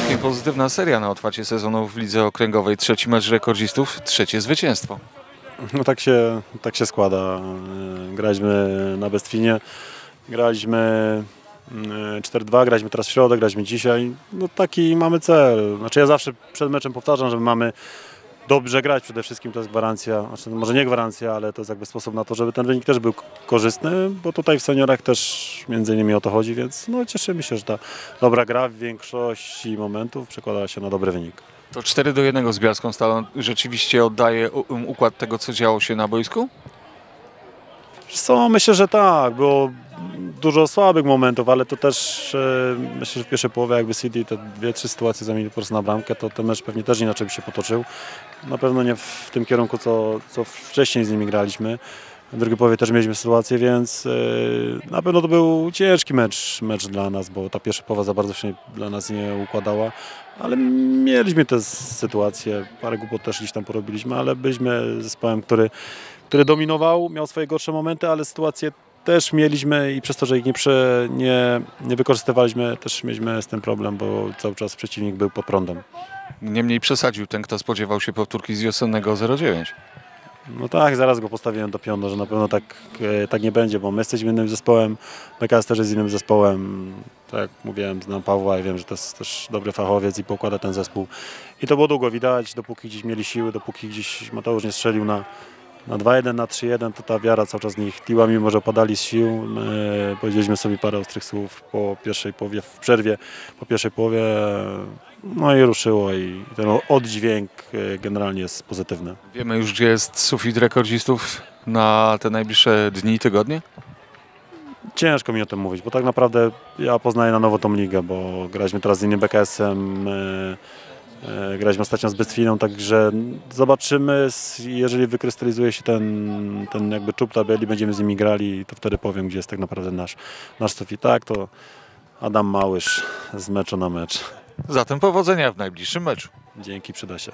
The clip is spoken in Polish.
całkiem pozytywna seria na otwarcie sezonu w lidze okręgowej. Trzeci mecz rekordzistów, trzecie zwycięstwo. No tak się, tak się składa. Graliśmy na Bestwinie, graliśmy mm, 4-2, graliśmy teraz w środę, graliśmy dzisiaj. No taki mamy cel. Znaczy ja zawsze przed meczem powtarzam, że mamy dobrze grać przede wszystkim, to jest gwarancja, znaczy może nie gwarancja, ale to jest jakby sposób na to, żeby ten wynik też był korzystny, bo tutaj w seniorach też między innymi o to chodzi, więc no cieszymy się, że ta dobra gra w większości momentów przekłada się na dobry wynik. To 4 do 1 z Bielską Stalą rzeczywiście oddaje um, układ tego, co działo się na boisku? Co, myślę, że tak. Było dużo słabych momentów, ale to też e, myślę, że w pierwszej połowie jakby City te dwie, trzy sytuacje zamienił po prostu na bramkę, to ten mecz pewnie też inaczej by się potoczył. Na pewno nie w tym kierunku, co, co wcześniej z nimi graliśmy. W drugiej połowie też mieliśmy sytuację, więc e, na pewno to był ciężki mecz, mecz dla nas, bo ta pierwsza połowa za bardzo się dla nas nie układała. Ale mieliśmy te sytuacje, parę głupot też gdzieś tam porobiliśmy, ale byliśmy zespołem, który który dominował, miał swoje gorsze momenty, ale sytuacje też mieliśmy i przez to, że ich nie, prze, nie, nie wykorzystywaliśmy, też mieliśmy z tym problem, bo cały czas przeciwnik był pod prądem. Niemniej przesadził ten, kto spodziewał się powtórki z wiosennego 09. No tak, zaraz go postawiłem do pionu, że na pewno tak, e, tak nie będzie, bo my jesteśmy innym zespołem, BKS też jest innym zespołem. Tak jak mówiłem, znam Pawła i wiem, że to jest też dobry fachowiec i pokłada ten zespół. I to było długo widać, dopóki gdzieś mieli siły, dopóki gdzieś Mateusz nie strzelił na, na 2-1, na 3-1, to ta wiara cały czas z nich tiła, mimo że opadali z sił. My powiedzieliśmy sobie parę ostrych słów po pierwszej połowie, w przerwie, po pierwszej połowie, no i ruszyło i ten oddźwięk e, generalnie jest pozytywny. Wiemy już, gdzie jest sufit rekordzistów na te najbliższe dni, tygodnie? Ciężko mi o tym mówić, bo tak naprawdę ja poznaję na nowo tą ligę, bo graliśmy teraz z innym BKS-em, e, graliśmy ostatnio z Bestwiną, także zobaczymy, jeżeli wykrystalizuje się ten, ten jakby czub tabeli, będziemy z nimi grali, to wtedy powiem, gdzie jest tak naprawdę nasz, nasz sufit. Tak, to Adam Małysz z meczu na mecz. Zatem powodzenia w najbliższym meczu. Dzięki, przyda się.